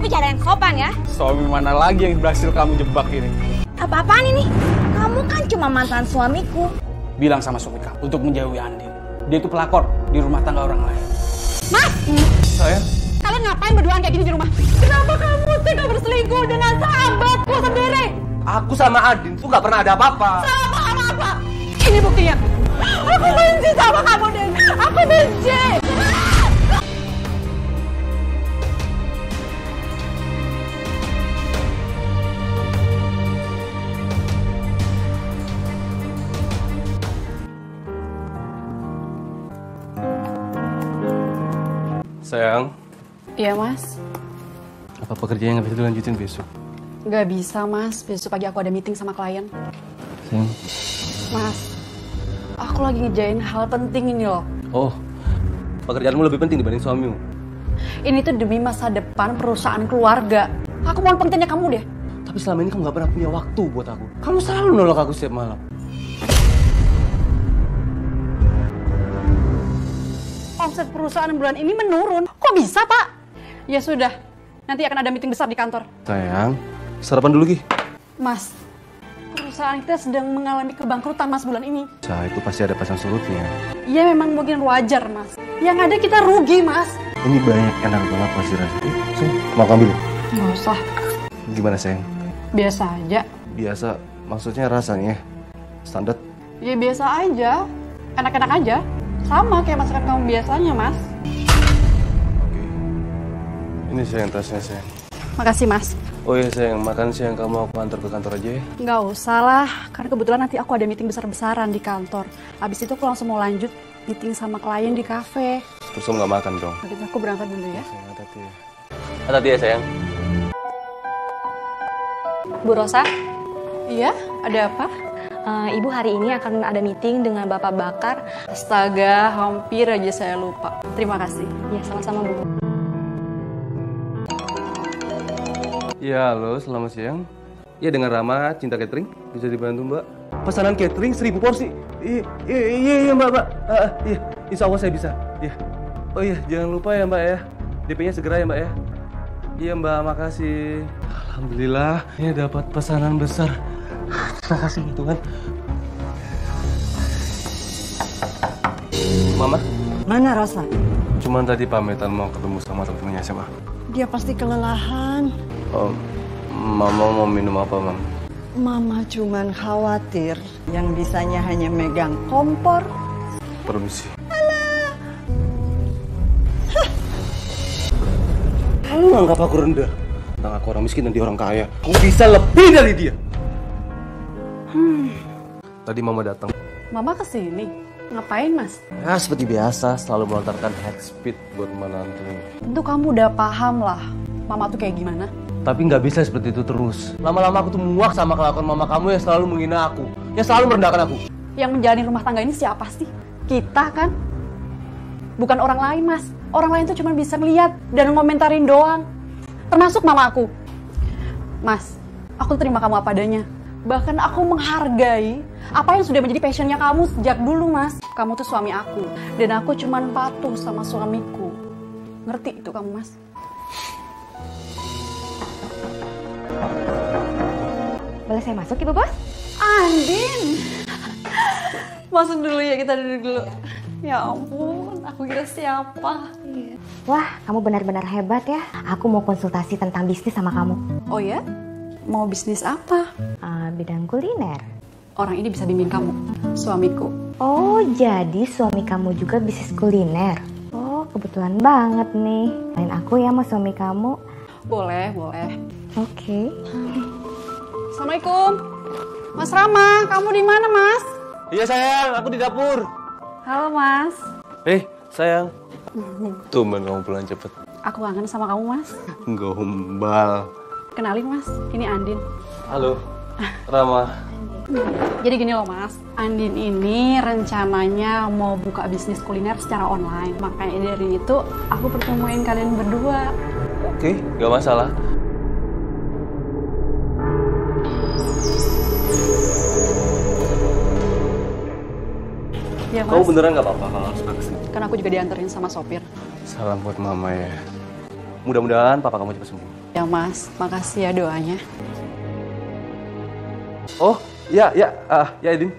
bicara yang sopan ya. Suami mana lagi yang berhasil kamu jebak ini? Apa-apaan ini? Kamu kan cuma mantan suamiku. Bilang sama suami kamu untuk menjauhi Andin. Dia itu pelakor di rumah tangga orang lain. Mas, Saya? kalian ngapain berduaan kayak gini di rumah? Kenapa kamu tega berselingkuh dengan sahabatku sendiri? Aku sama Adin tuh gak pernah ada apa-apa. Sama sama apa? Ini buktinya. Aku benci sama kamu, Den. Aku benci. Sayang, Iya mas, apa pekerjaan yang gak bisa dilanjutin besok? nggak bisa mas. Besok pagi aku ada meeting sama klien. Sayang. Mas, aku lagi ngejain hal penting ini loh. Oh, pekerjaanmu lebih penting dibanding suamimu. Ini tuh demi masa depan perusahaan keluarga. Aku mohon pentingnya kamu deh. Tapi selama ini kamu gak pernah punya waktu buat aku. Kamu selalu nolak aku setiap malam. Omset perusahaan bulan ini menurun. Kok bisa pak? Ya sudah, nanti akan ada meeting besar di kantor. Sayang, sarapan dulu Ki. Mas, perusahaan kita sedang mengalami kebangkrutan mas bulan ini. Saya itu pasti ada pasang surutnya. Ya memang mungkin wajar mas. Yang ada kita rugi mas. Ini banyak enak banget pasti rasanya. Eh, sayang, mau aku ambil? Nggak usah, Gimana sayang? biasa aja. Biasa, maksudnya rasanya standar. Ya biasa aja, enak-enak aja. Sama kayak masakan kamu biasanya mas. Ini sayang tasnya sayang. Makasih mas. Oh iya sayang, makan siang kamu aku antar ke kantor aja ya. Nggak usah lah, karena kebetulan nanti aku ada meeting besar-besaran di kantor. Abis itu aku langsung mau lanjut meeting sama klien di cafe. Terus kamu gak makan dong. Habis aku berangkat dulu ya. Sayang, hati-hati ya. Hati-hati ya sayang. Bu Rosa, Iya, ada apa? Eh, Ibu hari ini akan ada meeting dengan Bapak Bakar. Astaga, hampir aja saya lupa. Terima kasih. Ya, sama-sama Bu. Ya, halo, selamat siang. Ya, dengan Rama, Cinta Catering. Bisa dibantu, Mbak? Pesanan catering seribu porsi. Iya, iya, iya, iya Mbak, Mbak. Ah, ah, iya, insya Allah saya bisa. Iya. Oh iya, jangan lupa ya, Mbak ya. DP-nya segera ya, Mbak ya. Iya, Mbak, makasih. Alhamdulillah, ini dapat pesanan besar. Terima kasih, Tuhan. Mama, Mana Rosa? cuman tadi pamitan mau ketemu sama teman-temannya SMA. Dia pasti kelelahan. Oh, Mama mau minum apa, Mam? Mama cuman khawatir yang bisanya hanya megang kompor. Permisi. Kamu anggap aku rendah? Tentang aku orang miskin dan dia orang kaya. Aku bisa lebih dari dia. Tadi mama datang. Mama ke sini. Ngapain mas? Ya seperti biasa, selalu melontarkan head speed buat menantu. Tentu kamu udah paham lah. Mama tuh kayak gimana? Tapi nggak bisa seperti itu terus. Lama-lama aku tuh muak sama kelakuan mama kamu yang selalu menghina aku. Yang selalu merendahkan aku. Yang menjalani rumah tangga ini siapa sih? Kita kan? Bukan orang lain mas. Orang lain tuh cuma bisa ngeliat dan ngomentarin doang. Termasuk mama aku. Mas, aku terima kamu apa adanya. Bahkan aku menghargai apa yang sudah menjadi passionnya kamu sejak dulu mas. Kamu tuh suami aku. Dan aku cuma patuh sama suamiku. Ngerti itu kamu mas? Boleh saya masuk, Ibu Bos? Andin! Masuk dulu ya, kita duduk dulu. Ya ampun, aku kira siapa? Wah, kamu benar-benar hebat ya. Aku mau konsultasi tentang bisnis sama kamu. Oh ya? Mau bisnis apa? Eh, bidang kuliner. Orang ini bisa bimbing kamu, suamiku. Oh, jadi suami kamu juga bisnis kuliner. Oh, kebetulan banget nih. Lain aku ya sama suami kamu. Boleh, boleh. Oke. Assalamualaikum. Mas Rama, kamu di mana, Mas? Iya sayang, aku di dapur. Halo, Mas. Eh, sayang. Tumben kamu pulang cepet. Aku kangen sama kamu, Mas. Gombal. Kenalin, Mas. Ini Andin. Halo, Rama. Jadi gini loh, Mas. Andin ini rencananya mau buka bisnis kuliner secara online. Makanya dari itu aku pertemuin kalian berdua. Oke, gak masalah. Ya, Mas. Kamu beneran gak apa-apa kalau harus ke sini? Kan aku juga dianterin sama sopir. Salam buat mama ya. Mudah-mudahan papa kamu cepat sembuh. Ya Mas, makasih ya doanya. Oh, ya, ya, ah, ya Edin.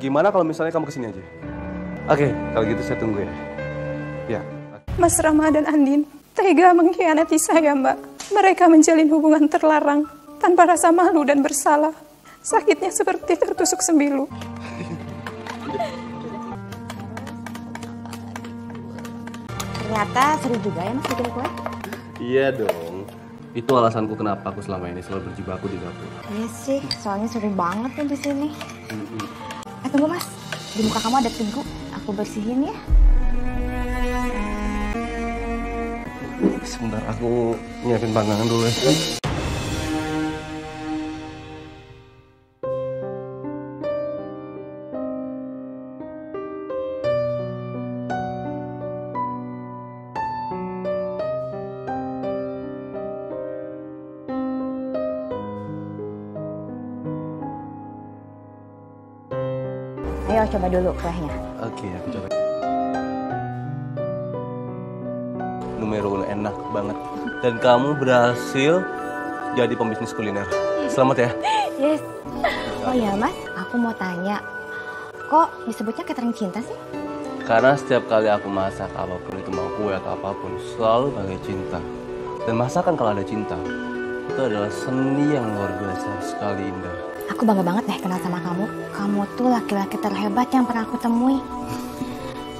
Gimana kalau misalnya kamu ke sini aja? Oke, kalau gitu saya tunggu ya. Ya. Mas Rama dan Andin tega mengkhianati saya, Mbak. Mereka menjalin hubungan terlarang tanpa rasa malu dan bersalah. Sakitnya seperti tertusuk sembilu. Ternyata seru juga ya mas bikin kue. Iya dong. Itu alasanku kenapa aku selama ini selalu berjibaku di dapur. Iya sih, soalnya seru banget nih di sini. Eh tunggu mas, di muka kamu ada terigu. Aku bersihin ya. Sebentar, aku nyiapin panggangan dulu ya. Ayo coba dulu kuehnya. Oke, aku coba. Numero uno enak banget. Dan kamu berhasil jadi pembisnis kuliner. Selamat ya. Yes. Oh ya mas, aku mau tanya. Kok disebutnya catering cinta sih? Karena setiap kali aku masak, apa pun itu mau kue atau apa pun, selalu pakai cinta. Dan masakan kalau ada cinta, itu adalah seni yang luar biasa sekali indah. Aku bangga banget deh kenal sama kamu. Kamu tuh laki-laki terhebat yang pernah aku temui.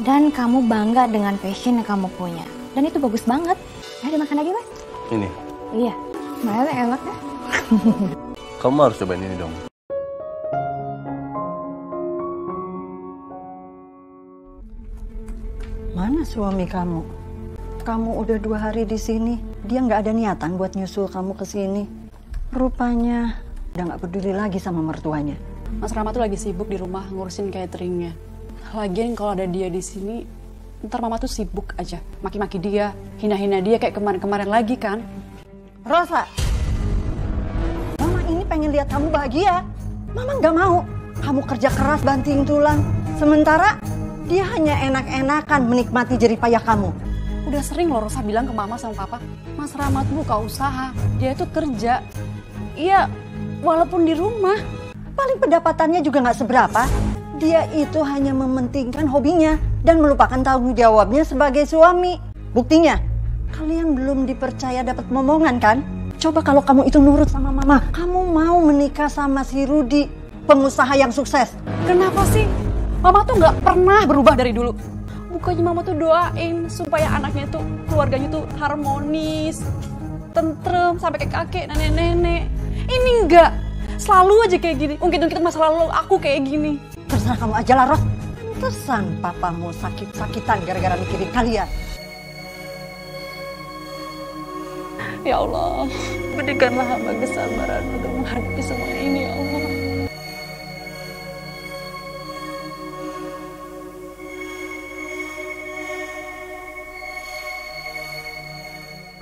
Dan kamu bangga dengan passion yang kamu punya. Dan itu bagus banget. Ayo dimakan lagi mas. Ini, Iya. Mana enak ya? kamu harus cobain ini dong. Mana suami kamu? Kamu udah dua hari di sini. Dia nggak ada niatan buat nyusul kamu ke sini. Rupanya udah nggak peduli lagi sama mertuanya. Mas Rama tuh lagi sibuk di rumah ngurusin cateringnya. Lagian kalau ada dia di sini, ntar Mama tuh sibuk aja. Maki-maki dia, hina-hina dia kayak kemarin-kemarin lagi kan. Rosa, Mama ini pengen lihat kamu bahagia. Mama nggak mau. Kamu kerja keras banting tulang. Sementara dia hanya enak-enakan menikmati jerih payah kamu. Udah sering loh Rosa bilang ke Mama sama Papa, Mas Rama tuh buka usaha, dia tuh kerja. Iya, walaupun di rumah. Paling pendapatannya juga nggak seberapa. Dia itu hanya mementingkan hobinya dan melupakan tanggung jawabnya sebagai suami. Buktinya, kalian belum dipercaya dapat momongan kan? Coba kalau kamu itu nurut sama mama, kamu mau menikah sama si Rudi, pengusaha yang sukses. Kenapa sih? Mama tuh nggak pernah berubah dari dulu. Bukannya Mama tuh doain supaya anaknya tuh, keluarganya tuh harmonis, tentrem, sampai ke kakek, nenek-nenek. Ini enggak. Selalu aja kayak gini. Ungkit-ungkit masa lalu aku kayak gini. Terserah kamu aja lah, Ros. Pantesan papamu sakit-sakitan gara-gara mikirin kalian. Ya Allah, berikanlah hamba kesabaran untuk menghadapi semua ini, ya Allah.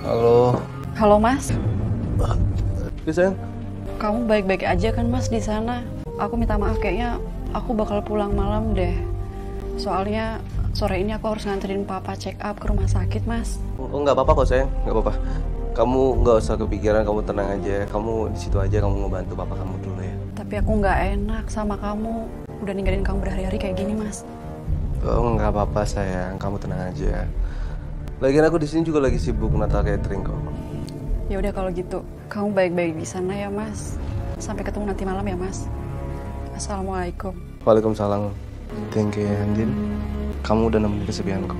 Halo. Halo Mas, sayang. Kamu baik-baik aja kan Mas di sana? Aku minta maaf kayaknya aku bakal pulang malam deh. Soalnya sore ini aku harus nganterin papa check up ke rumah sakit Mas. Oh nggak apa-apa kok sayang, nggak apa-apa. Kamu nggak usah kepikiran, kamu tenang aja. Kamu di situ aja, kamu ngebantu papa kamu dulu ya. Tapi aku nggak enak sama kamu. Udah ninggalin kamu berhari-hari kayak gini Mas. Oh nggak apa-apa sayang, kamu tenang aja. Lagian aku di sini juga lagi sibuk nata catering kok. Ya udah kalau gitu, kamu baik-baik di sana ya Mas. Sampai ketemu nanti malam ya Mas. Assalamualaikum. Waalaikumsalam. Thank you Andin. Kamu udah nemenin kesepianku.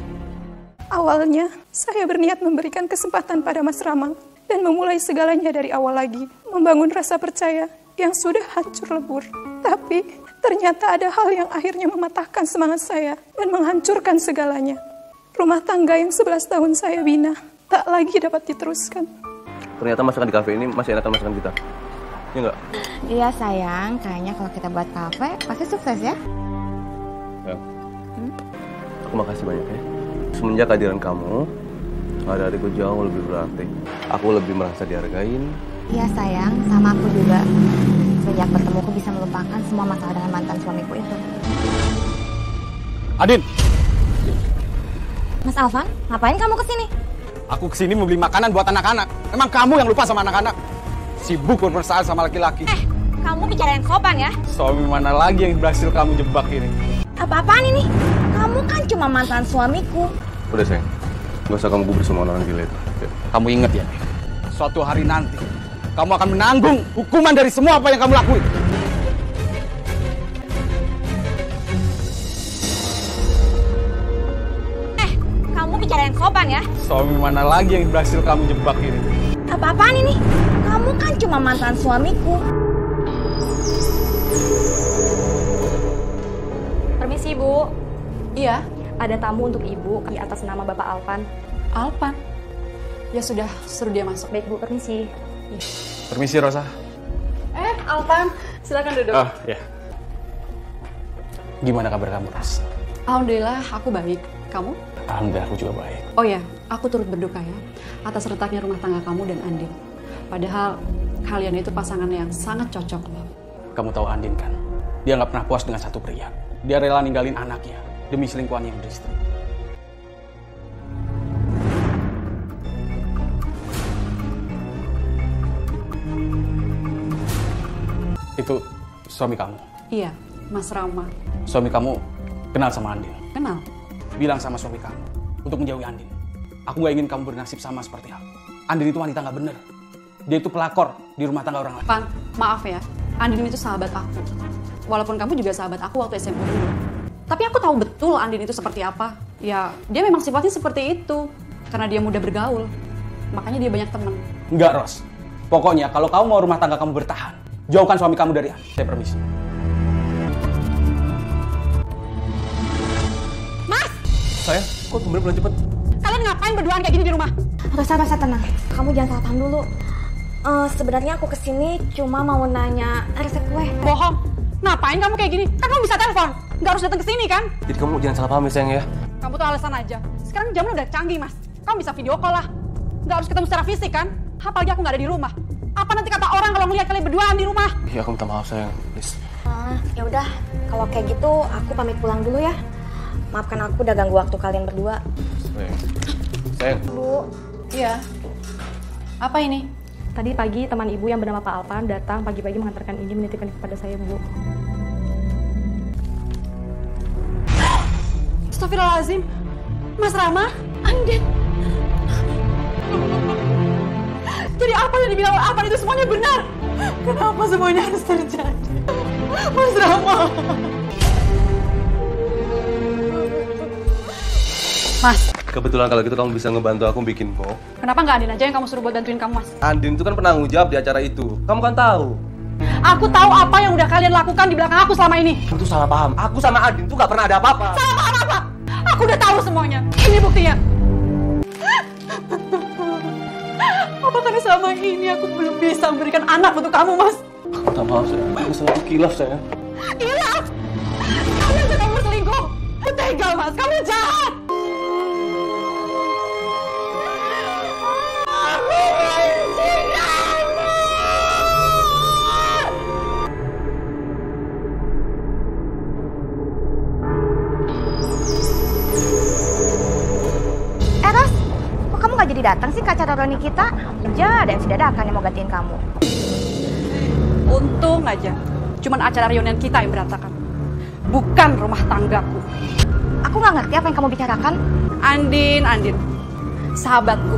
Awalnya, saya berniat memberikan kesempatan pada Mas Rama dan memulai segalanya dari awal lagi, membangun rasa percaya yang sudah hancur lebur. Tapi, ternyata ada hal yang akhirnya mematahkan semangat saya dan menghancurkan segalanya. Rumah tangga yang 11 tahun saya bina tak lagi dapat diteruskan. Ternyata masakan di kafe ini masih enakan masakan kita. Iya nggak? Iya sayang, kayaknya kalau kita buat kafe pasti sukses ya. Ya. Aku makasih banyak ya. Semenjak kehadiran kamu, hari-hariku jauh lebih berarti. Aku lebih merasa dihargain. Iya sayang, sama aku juga. Sejak bertemu aku bisa melupakan semua masalah dengan mantan suamiku itu. Adin, Mas Alvan, ngapain kamu ke sini? Aku ke sini mau beli makanan buat anak-anak. Emang kamu yang lupa sama anak-anak? Sibuk bermesraan sama laki-laki. Eh, kamu bicara yang sopan ya. Suami mana lagi yang berhasil kamu jebak ini? Apa-apaan ini? Kamu kan cuma mantan suamiku. Udah sayang, nggak usah kamu gubris sama orang gila itu. Ya. Kamu inget ya, suatu hari nanti kamu akan menanggung hukuman dari semua apa yang kamu lakuin. Suami mana lagi yang berhasil kamu jebak ini? Apa-apaan ini? Kamu kan cuma mantan suamiku. Permisi, Bu. Iya, Ada tamu untuk Ibu di atas nama Bapak Alvan. Alpan. Ya sudah, suruh dia masuk. Baik, Bu. Permisi. Permisi Rosa. Eh, Alpan, silakan duduk. Oh ya. Gimana kabar kamu Ros? Alhamdulillah, aku baik. Kamu? Alhamdulillah aku juga baik. Oh ya, aku turut berduka ya atas retaknya rumah tangga kamu dan Andin. Padahal kalian itu pasangan yang sangat cocok loh. Kamu tahu Andin kan? Dia nggak pernah puas dengan satu pria. Dia rela ninggalin anaknya demi selingkuhan yang beristri. Itu suami kamu. Iya, Mas Rama. Suami kamu kenal sama Andin. Kenal? Bilang sama suami kamu untuk menjauhi Andin. Aku gak ingin kamu bernasib sama seperti aku. Andin itu wanita gak bener. Dia itu pelakor di rumah tangga orang lain. Pan, maaf ya. Andin itu sahabat aku. Walaupun kamu juga sahabat aku waktu SMP dulu. Tapi aku tahu betul Andin itu seperti apa. Ya, dia memang sifatnya seperti itu. Karena dia mudah bergaul. Makanya dia banyak teman. Enggak, Ros. Pokoknya kalau kamu mau rumah tangga kamu bertahan, jauhkan suami kamu dari Andin. Saya permisi. Sayang, kok tumben pulang cepet? Kalian ngapain berduaan kayak gini di rumah? Rasa rasa tenang. Kamu jangan salah paham dulu. Eh, sebenarnya aku ke sini cuma mau nanya resep kue. Bohong. Ngapain kamu kayak gini? Kan kamu bisa telepon. Nggak harus datang ke sini kan? Jadi kamu jangan salah paham ya sayang ya. Kamu tuh alasan aja. Sekarang zaman udah canggih, Mas. Kamu bisa video call lah. Nggak harus ketemu secara fisik kan? Apalagi aku nggak ada di rumah. Apa nanti kata orang kalau ngeliat kalian berduaan di rumah? Iya aku minta maaf sayang, please. Ah, ya udah, kalau kayak gitu aku pamit pulang dulu ya. Maafkan aku udah ganggu waktu kalian berdua. Sayang. Bu, Iya. Apa ini? Tadi pagi teman Ibu yang bernama Pak Alvan datang pagi-pagi mengantarkan ini menitipkan kepada saya, Bu. Astagfirullahaladzim. Mas Rama? Andin. Jadi apa yang dibilang apa itu semuanya benar? Kenapa semuanya harus terjadi? Mas Rama. Mas, Kebetulan kalau gitu kamu bisa ngebantu aku bikin kok. kenapa nggak Andin aja yang kamu suruh buat bantuin kamu, Mas? Andin itu kan penanggung jawab di acara itu. Kamu kan tahu. Aku tahu apa yang udah kalian lakukan di belakang aku selama ini. Kamu tuh salah paham. Aku sama Andin tuh gak pernah ada apa-apa. Salah paham apa? Aku udah tahu semuanya. Ini buktinya. Apa karena selama ini aku belum bisa memberikan anak untuk kamu, Mas? Aku minta maaf sayang. Aku selalu kilaf sayang. Hilaf! Kamu kamu berselingkuh! Kamu tega, Mas! Kamu jahat! Datang sih ke acara Roni kita? Ja, dan si Dada akan yang mau gantiin kamu. Untung aja, cuman acara reunian kita yang berantakan. Bukan rumah tanggaku. Aku nggak ngerti apa yang kamu bicarakan. Andin, Andin, sahabatku.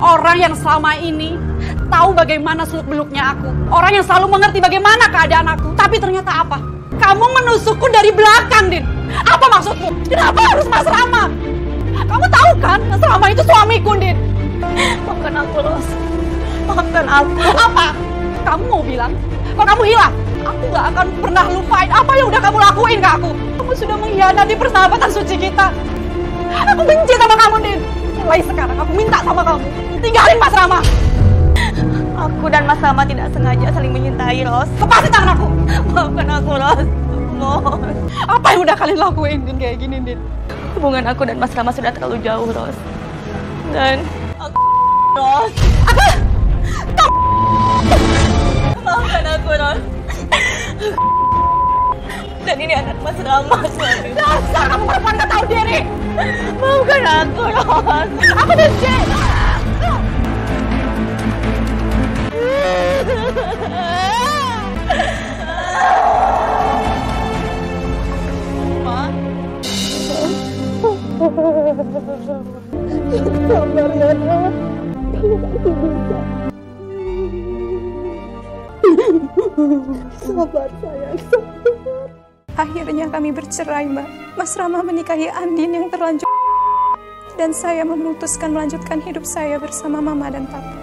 Orang yang selama ini tahu bagaimana seluk beluknya aku. Orang yang selalu mengerti bagaimana keadaan aku. Tapi ternyata apa? Kamu menusukku dari belakang, Din. Apa maksudmu? Kenapa harus Mas Rama? Kamu tahu kan, Mas Rama itu suamiku, Din. Maafkan aku, Ros. Maafkan aku. Apa? Kamu mau bilang kalau kamu hilang? Aku gak akan pernah lupain apa yang udah kamu lakuin ke aku. Kamu sudah mengkhianati persahabatan suci kita. Aku benci sama kamu, Din. Mulai sekarang aku minta sama kamu. Tinggalin Mas Rama. Aku dan Mas Rama tidak sengaja saling menyintai, Ros. Lepasin tangan aku. Maafkan aku, Ros. Mohon. Apa yang udah kalian lakuin, Din, kayak gini, Din? Hubungan aku dan Mas Rama sudah terlalu jauh, Ros. Dan aku, Ros. Apa? Maafkan aku, Ros. Dan ini anak Mas Rama. Dasar kamu perempuan gak tahu diri. Maafkan aku, Ros. Aku benci. Sabar sayang, sabar. Akhirnya kami bercerai, Mbak. Mas Rama menikahi Andin yang terlanjur dan saya memutuskan melanjutkan hidup saya bersama Mama dan Papa.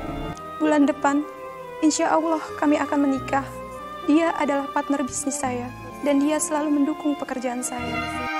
Bulan depan, insya Allah kami akan menikah. Dia adalah partner bisnis saya dan dia selalu mendukung pekerjaan saya.